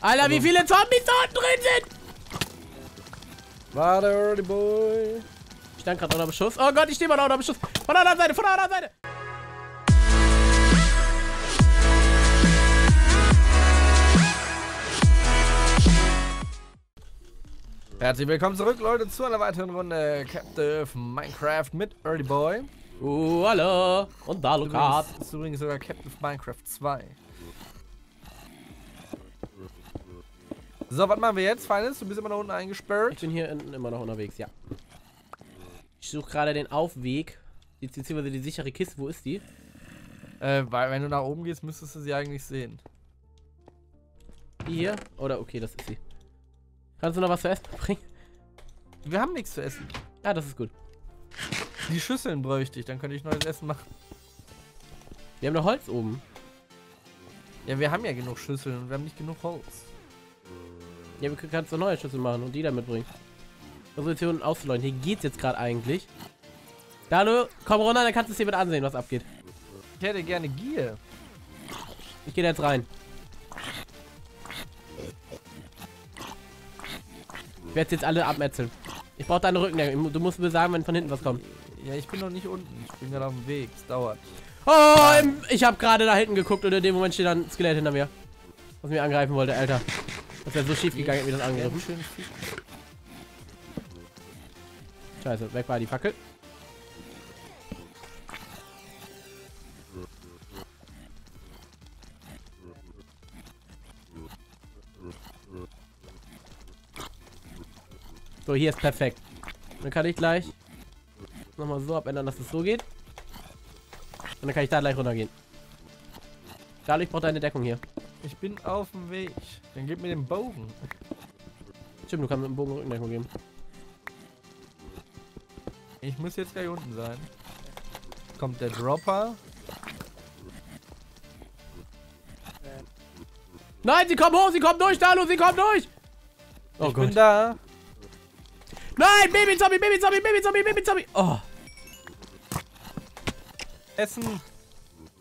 Alter, wie viele Zombies da drin sind! Warte, Early Boy. Ich stand gerade unter Beschuss. Oh Gott, ich stehe mal unter Beschuss. Von der anderen Seite, von der anderen Seite. Herzlich willkommen zurück, Leute, zu einer weiteren Runde Captive Minecraft mit Early Boy. Uh, hallo. Und da, Lukas. Das ist übrigens sogar Captive Minecraft 2. So, was machen wir jetzt, Feines? Du bist immer noch unten Ich eingesperrt. bin hier hinten immer noch unterwegs, ja. Ich suche gerade den Aufweg. Beziehungsweise die sichere Kiste. Wo ist die? Äh, weil wenn du nach oben gehst, müsstest du sie eigentlich sehen. Die hier? Oder, okay, das ist sie. Kannst du noch was zu essen bringen? Wir haben nichts zu essen. Ja, das ist gut. Die Schüsseln bräuchte ich, dann könnte ich neues Essen machen. Wir haben noch Holz oben. Ja, wir haben ja genug Schüsseln und wir haben nicht genug Holz. Ja, wir können kannst du neue Schüssel machen und die da mitbringen. Positionen auszuleuten. Hier geht's jetzt gerade eigentlich. Dalu, komm runter, dann kannst du es dir mit ansehen, was abgeht. Ich hätte gerne Gier. Ich gehe da jetzt rein. Ich werde jetzt alle abmetzeln. Ich brauche deine Rückendeckung. Du musst mir sagen, wenn von hinten was kommt. Ja, ich bin noch nicht unten. Ich bin gerade auf dem Weg. Es dauert. Oh, ich habe gerade da hinten geguckt und in dem Moment steht dann ein Skelett hinter mir. Was mich angreifen wollte, Alter. Das wäre so schief gegangen, wie das angegriffen. Scheiße, weg war die Fackel. So, hier ist perfekt. Dann kann ich gleich nochmal so abändern, dass es so geht. Und dann kann ich da gleich runtergehen. Charlie, ich brauche deine Deckung hier. Ich bin auf dem Weg. Dann gib mir den Bogen. Stimmt, du kannst mit dem Bogen Rückendeckung geben. Ich muss jetzt gleich unten sein. Kommt der Dropper. Nein, sie kommen hoch, sie kommen durch, Dalu, sie kommen durch! Oh ich bin da. Nein, Baby-Zombie, Baby-Zombie, Baby-Zombie, Baby-Zombie! Oh, Essen.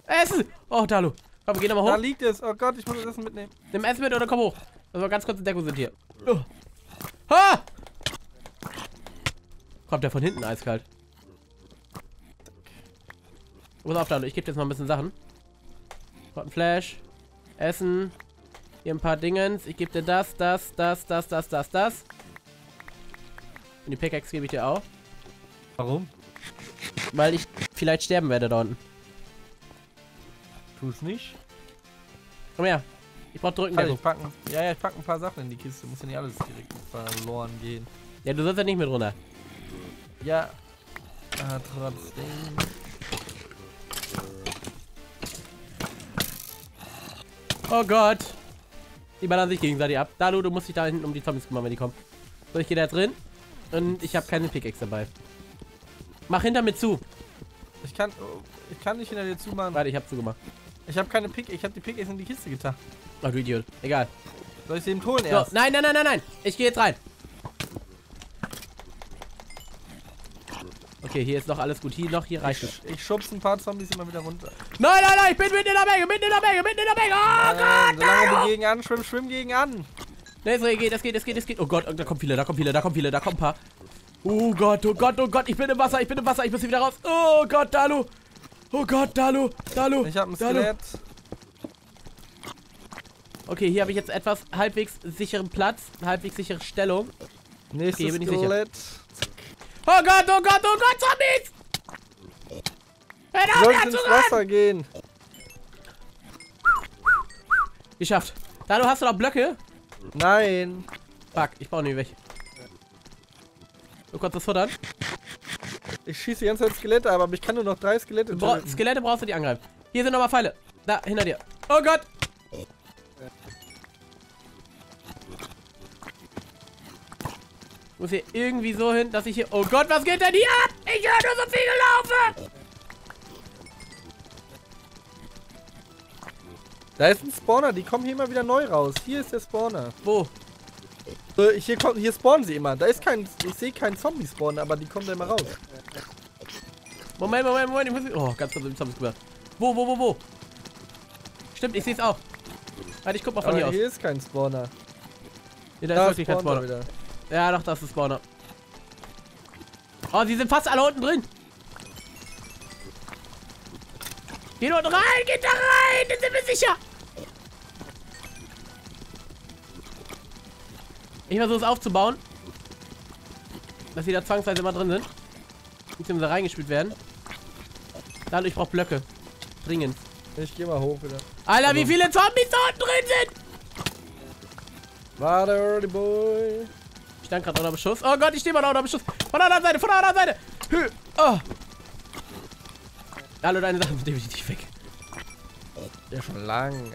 Essen! Oh, Dalu. Komm, geh nochmal Da hoch. liegt es. Oh Gott, ich muss das Essen mitnehmen. Nimm Essen mit oder komm hoch. Das war ganz kurz in Deckung sind hier. Oh. Ha! Kommt der von hinten eiskalt. Pass auf, Dalu, ich gebe dir jetzt mal ein bisschen Sachen. Rotten Flash. Essen. Hier ein paar Dingens. Ich gebe dir das, das, das, das, das, das, das. Und die Pickaxe gebe ich dir auch. Warum? Weil ich vielleicht sterben werde da unten. Tu's nicht. Komm her. Ich brauch drücken. Also ich packen. Ja, ja, ich pack ein paar Sachen in die Kiste. Muss ja nicht alles direkt verloren gehen. Ja, du sollst ja nicht mit runter. Ja. Ah, trotzdem. Oh Gott. Die ballern sich gegenseitig ab. Dalu, du musst dich da hinten um die Zombies kümmern, wenn die kommen. So, ich gehe da drin. Und ich habe keine Pickaxe dabei. Mach hinter mir zu. Ich kann. Ich kann nicht hinter dir zumachen. Warte, ich habe zugemacht. Ich habe keine Pick. Ich habe die Pickaxe in die Kiste getan. Oh, du Idiot. Egal. Soll ich sie eben holen So, erst? nein, nein, nein, nein, nein. Ich gehe jetzt rein. Okay, hier ist noch alles gut. Hier noch, hier reicht es. Ich, ich schubs ein paar Zombies immer wieder runter. Nein, nein, nein, ich bin mitten in der Menge, mitten in der Menge, mitten in der Menge. Oh Nein, Gott, solange Dalu. du gegen an, schwimm, schwimm gegen an. Ne, so, geht, das geht, das geht, das geht. Oh Gott, da kommen viele, da kommen viele, da kommen viele, da kommen ein paar. Oh Gott, oh Gott, oh Gott, ich bin im Wasser, ich bin im Wasser, ich muss hier wieder raus. Oh Gott, Dalu. Oh Gott, Dalu, Dalu. Ich habe ein Dalu. Skelett. Okay, hier habe ich jetzt etwas halbwegs sicheren Platz, halbwegs sichere Stellung. Nächstes Okay, bin ich sicher. Skelett. Oh Gott, oh Gott, oh Gott, Zombies! Hör Du auf, ins! Wasser gehen. Geschafft. Dalu, hast du noch Blöcke? Nein. Fuck, ich baue nicht weg. Du kannst das futtern. Ich schieße die ganze Zeit Skelette ab, aber ich kann nur noch drei Skelette brauch, töten. Skelette brauchst du die angreifen. Hier sind nochmal Pfeile. Da, hinter dir. Oh Gott! Ich muss hier irgendwie so hin, dass ich hier... Oh Gott, was geht denn hier ab? Ich höre nur so viel gelaufen! Da ist ein Spawner, die kommen hier immer wieder neu raus. Hier ist der Spawner. Wo? Äh, hier, kommt, hier spawnen sie immer. Da ist kein, ich sehe keinen Zombie-Spawner, aber die kommen da immer raus. Moment, Moment, Moment. Ich muss... Oh, ganz kurz im Zombies rüber. Wo, wo, wo, wo? Stimmt, ich sehe es auch. Warte, ich guck mal von Aber hier aus. hier ist kein Spawner. Nee, da ist wirklich kein er Spawner. wieder. Ja, doch, das ist Spawner. Oh, sie sind fast alle unten drin. Geht unten rein, geht da rein, dann sind wir sicher. Ich versuche es aufzubauen. Dass sie da zwangsweise immer drin sind. Beziehungsweise reingespielt werden. Dadurch, ich brauche Blöcke. Dringend. Ich geh mal hoch wieder. Alter, Also- wie viele Zombies da unten drin sind! Warte, Early Boy. Ich stand gerade unter Beschuss. Oh Gott, ich stehe mal unter Beschuss. Von der anderen Seite, von der anderen Seite. Hü. Oh. Hallo, deine Sachen sind definitiv weg. Ja, schon lange.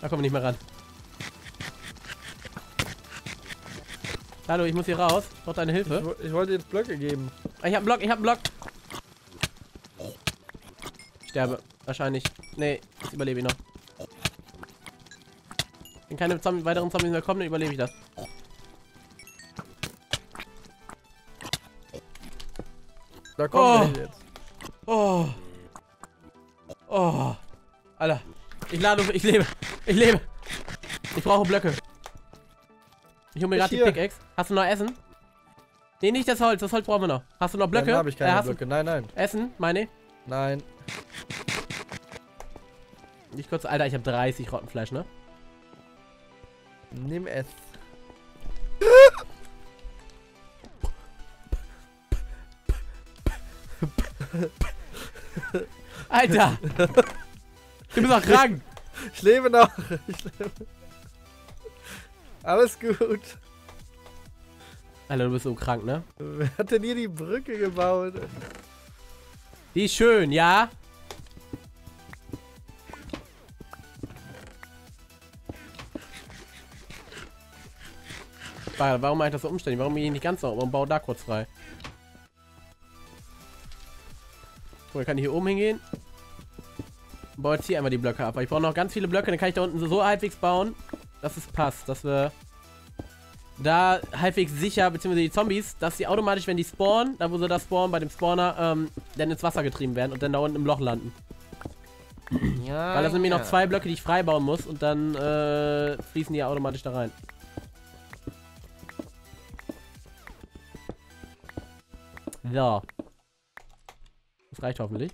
Da kommen wir nicht mehr ran. Hallo, ich muss hier raus. Ich brauche deine Ich, Hilfe. wo- ich wollte jetzt Blöcke geben. Ich hab einen Block, ich hab einen Block. Ich sterbe. Wahrscheinlich. Nee, jetzt überlebe ich noch. Wenn keine Zombie, weiteren Zombies mehr kommen, dann überlebe ich das. Da kommt Oh. jetzt. Oh. Oh. Alter. Ich lade, ich lebe. Ich lebe. Ich brauche Blöcke. Ich hole mir gerade die. Pickaxe. Hast du noch Essen? Nee, nicht das Holz. Das Holz brauchen wir noch. Hast du noch Blöcke? Dann habe ich keine Äh, Blöcke. Nein, nein. Essen, meine ich. Nein. Ich kurz, Alter, ich habe 30 Rottenfleisch, ne? Nimm es. Alter! du bist doch krank! Ich lebe noch. Ich lebe. Alles gut. Alter, du bist so krank, ne? Wer hat denn hier die Brücke gebaut? Die ist schön, ja? Warum mache ich das so umständlich? Warum gehe ich nicht ganz sauber und baue da kurz frei? So, dann kann ich hier oben hingehen. Baue jetzt hier einmal die Blöcke ab. Ich brauche noch ganz viele Blöcke, dann kann ich da unten so, so halbwegs bauen, dass es passt. Dass wir da halbwegs sicher, beziehungsweise die Zombies, dass sie automatisch, wenn die spawnen, da wo sie da spawnen, bei dem Spawner, ähm, dann ins Wasser getrieben werden und dann da unten im Loch landen. Ja. Weil da sind mir noch zwei Blöcke, die ich freibauen muss und dann äh, fließen die ja automatisch da rein. So. Das reicht hoffentlich.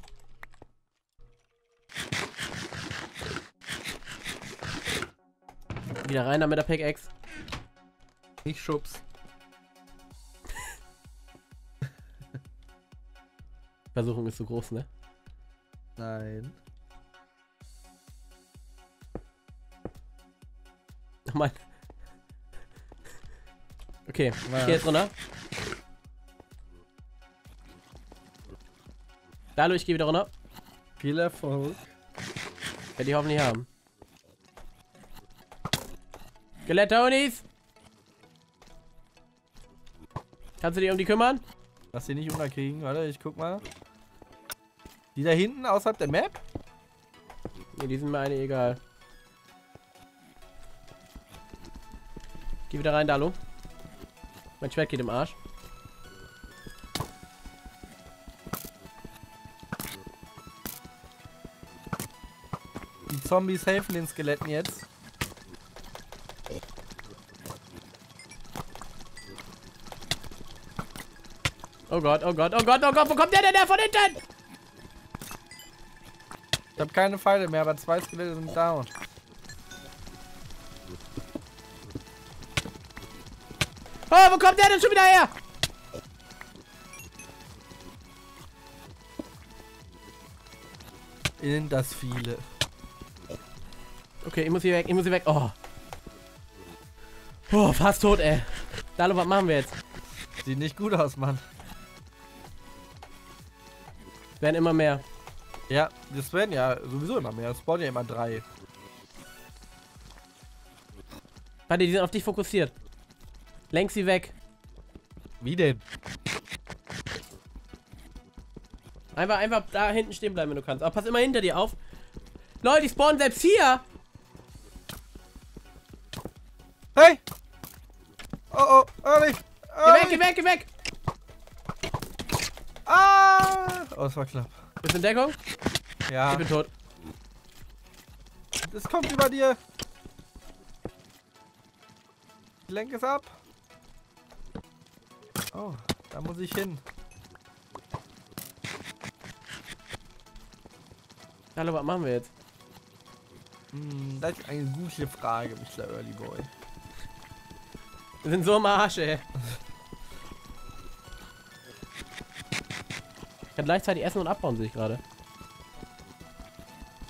Wieder rein da mit der Pickaxe. Ich schubs. Versuchung ist zu groß, ne? Nein. Ach man. Okay, ich Ja. gehe jetzt runter. Hallo, ich gehe wieder runter. Viel Erfolg. Werde ich hoffentlich haben. Skelett-Tonis! Kannst du dich um die kümmern? Lass sie nicht unterkriegen. Warte, ich guck mal. Die da hinten außerhalb der Map? Nee, die sind mir eine egal. Geh wieder rein, Dalu. Mein Schwert geht im Arsch. Zombies helfen den Skeletten jetzt. Oh Gott, oh Gott, oh Gott, oh Gott, wo kommt der denn der von hinten? Ich habe keine Pfeile mehr, aber zwei Skelette sind down. Oh, wo kommt der denn schon wieder her? In das viele. Okay, ich muss hier weg, ich muss hier weg. Oh. Oh, fast tot, ey. Dalu, was machen wir jetzt? Sieht nicht gut aus, Mann. Werden immer mehr. Ja, das werden ja sowieso immer mehr. Es spawnen ja immer drei. Warte, die sind auf dich fokussiert. Lenk sie weg. Wie denn? Einfach, einfach da hinten stehen bleiben, wenn du kannst. Aber pass immer hinter dir auf. Leute, die spawnen selbst hier. Geh weg, geh weg. Ah! Oh, das war knapp. Bist in Deckung? Ja, Ich bin tot. es kommt über dir. Ich lenke es ab. Oh, da muss ich hin. Hallo, was machen wir jetzt? Hm, das ist eine gute Frage, Mr. Early Boy. Wir sind so am Arsch, ey. Ich kann gleichzeitig essen und abbauen, sehe ich gerade.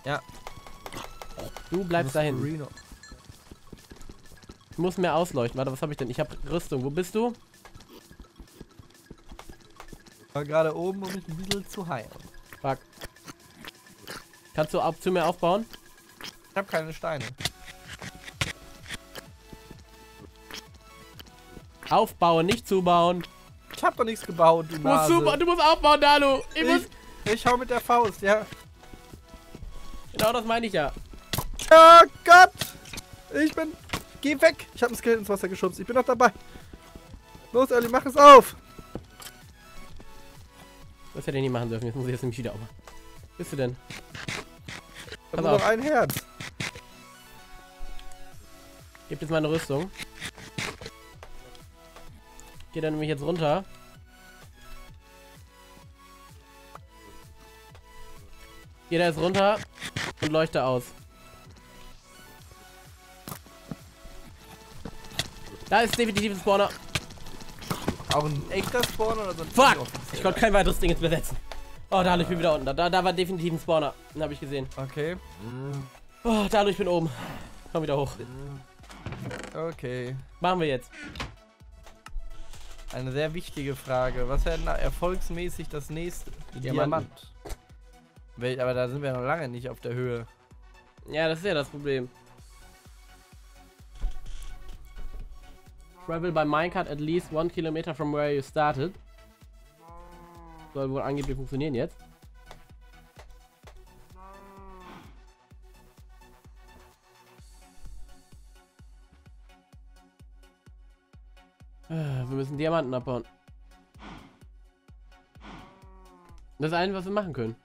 Ja. Du bleibst dahin. Reno. Ich muss mehr ausleuchten. Warte, was habe ich denn? Ich habe Rüstung. Wo bist du? War gerade oben, um mich ein bisschen zu heilen. Fuck. Kannst du ab zu mir aufbauen? Ich habe keine Steine. Aufbauen, nicht zubauen. Ich habe doch nichts gebaut, du Du musst, du musst aufbauen, Dalu. Ich muss... Ich, ich hau mit der Faust, ja. Genau das meine ich ja. Oh Gott! Ich bin... Geh weg! Ich habe ein Skelett ins Wasser geschubst. Ich bin noch dabei. Los, Ellie, mach es auf! Das hätte ich nicht machen dürfen. Jetzt muss ich jetzt nämlich wieder aufmachen. Bist du denn? Ich habe nur noch ein Herz. Gib jetzt meine Rüstung. Geh dann nämlich jetzt runter. Geh da jetzt runter und leuchte aus. Da ist definitiv ein Spawner. Auch ein echter Spawn oder so ein Fuck! Ich konnte kein weiteres Ding jetzt besetzen. Oh, da, ich bin wieder unten. Da, da, da war definitiv ein Spawner. Den habe ich gesehen. Okay. Oh, da, ich bin oben. Komm wieder hoch. Okay. Machen wir jetzt. Eine sehr wichtige Frage. Was wäre denn erfolgsmäßig das nächste? Diamanten. Diamant. Aber da sind wir noch lange nicht auf der Höhe. Ja, das ist ja das Problem. Travel by minecart at least one kilometer from where you started. Soll wohl angeblich funktionieren jetzt. Ah, Wir müssen Diamanten abbauen. Das ist ein, was wir machen können.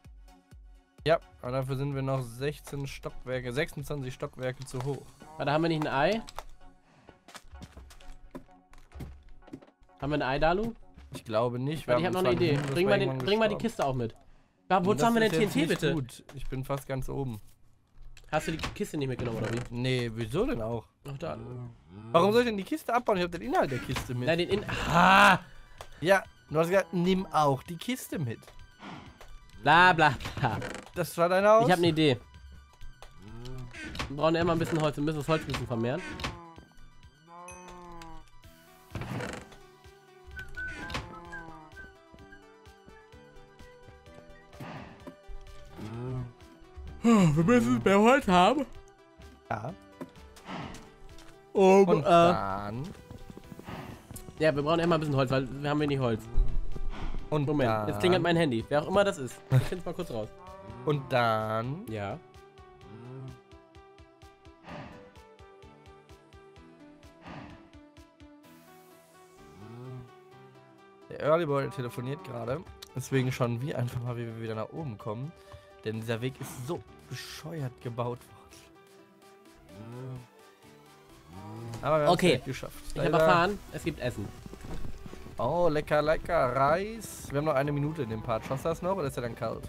Ja, aber dafür sind wir noch 16 Stockwerke, 26 Stockwerke zu hoch. Warte, haben wir nicht ein Ei? Haben wir ein Ei, Dalu? Ich glaube nicht. wir Warte, ich habe noch eine Idee. Bring mal, den, bring mal die. Kiste auch mit. Ja, wozu haben wir denn TNT, bitte? Gut. Ich bin fast ganz oben. Hast du die Kiste nicht mitgenommen, oder wie? Nee, wieso denn auch? Ach, da. Warum soll ich denn die Kiste abbauen? Ich habe den Inhalt der Kiste mit. Nein, den in... Ah! Ja, du hast gesagt, nimm auch die Kiste mit. Bla, bla, bla. Das war deine Aus? Ich habe eine Idee. Wir brauchen ja immer ein bisschen Holz. Wir müssen das Holz ein bisschen vermehren. Wir müssen mehr Holz haben. Ja. Um, Und äh, dann. ja, wir brauchen immer ein bisschen Holz, weil wir haben wenig Holz. Und Moment, dann, jetzt klingelt mein Handy. Wer auch immer das ist. Ich finde es mal kurz raus. Und dann. Ja. Der Early Boy telefoniert gerade. Deswegen schauen wir einfach mal, wie wir wieder nach oben kommen. Denn dieser Weg ist so bescheuert gebaut worden. Aber wir haben Okay. es geschafft. Ich Da habe er. erfahren, es gibt Essen. Oh, lecker, lecker. Reis. Wir haben noch eine Minute in dem Part. Schaffst du das noch oder ist er dann kalt?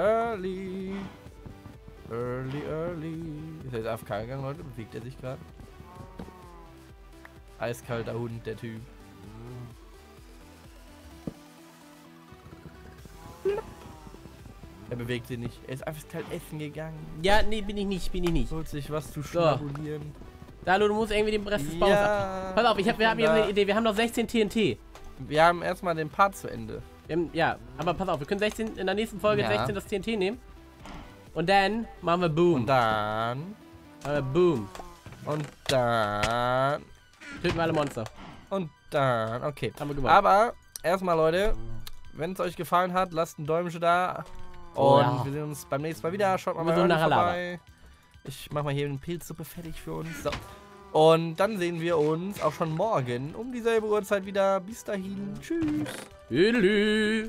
Early. Early, early. Ist er jetzt AFK gegangen, Leute? Bewegt er sich gerade? Eiskalter Hund, der Typ. Er bewegt sich nicht. Er ist einfach kalt essen gegangen. Ja, nee, bin ich nicht, bin ich nicht. Holt sich was zu schnabulieren. Dalu, du musst irgendwie den Rest des Baus ab. Pass auf, ich hab, wir haben hier eine Idee. Wir haben noch 16 TNT. Wir haben erstmal den Part zu Ende. Haben, ja, aber pass auf, wir können 16 in der nächsten Folge Ja. 16 das TNT nehmen. Und dann machen wir Boom. Und dann. Machen wir Boom. Und dann. Töten wir alle Monster. Und dann. Okay. Haben wir gemacht. Aber erstmal, Leute, wenn es euch gefallen hat, lasst ein Däumchen da. Und Oh ja. wir sehen uns beim nächsten Mal wieder. Schaut mal Wir bei sind Early nachher Lava. vorbei. Ich mach mal hier eine Pilzsuppe fertig für uns. So. Und dann sehen wir uns auch schon morgen um dieselbe Uhrzeit wieder. Bis dahin. Tschüss. Tüdelü.